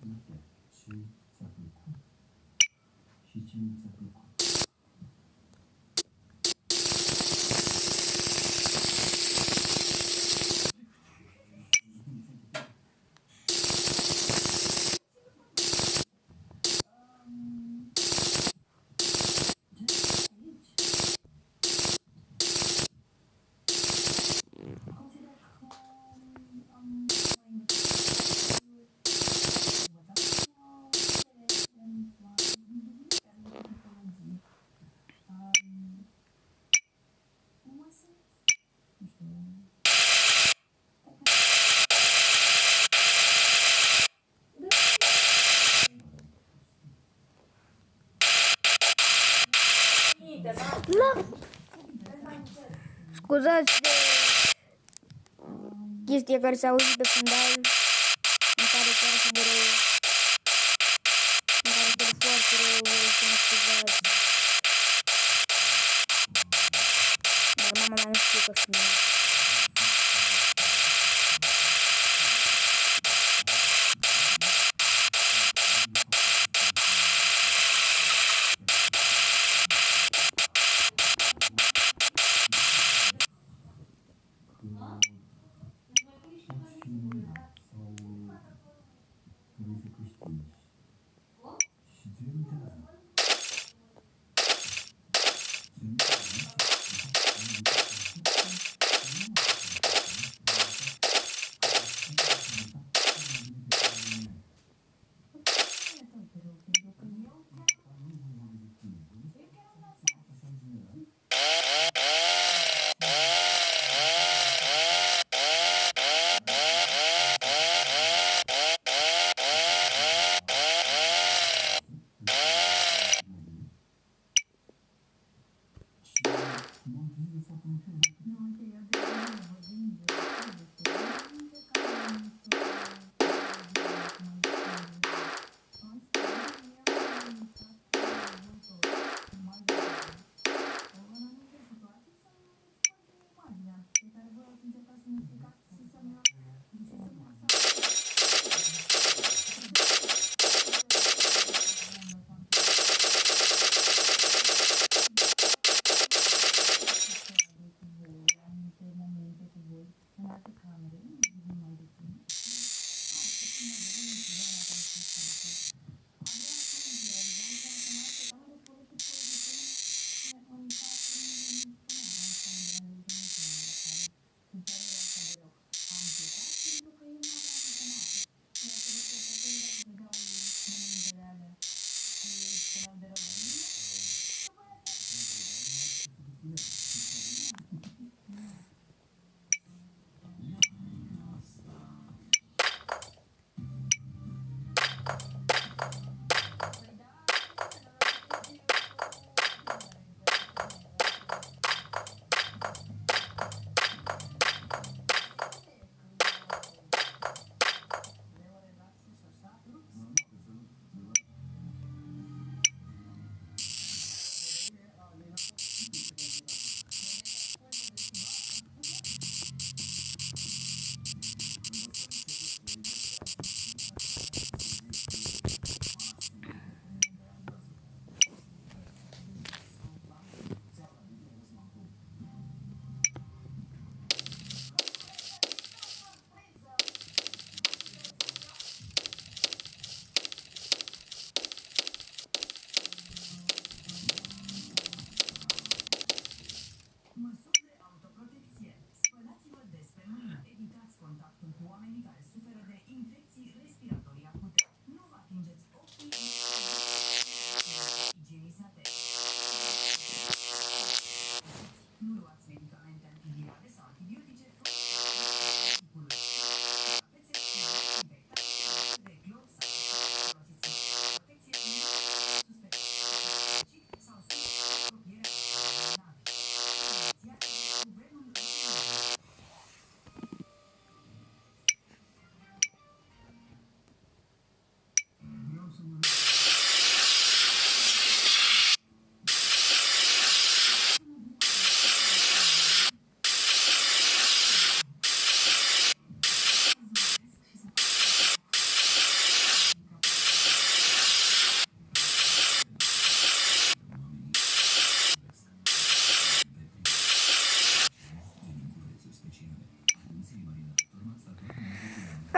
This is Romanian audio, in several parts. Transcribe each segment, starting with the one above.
그럼때깊이잡으며시신 잡. La... Scuzați de chestia care s-a auzit pe fundal. Mm-hmm.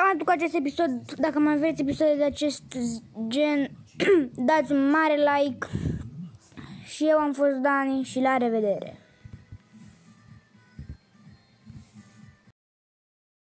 Cam atât cu acest episod. Dacă mai vreți episoade de acest gen, dați un mare like. Și eu am fost Dani și la revedere!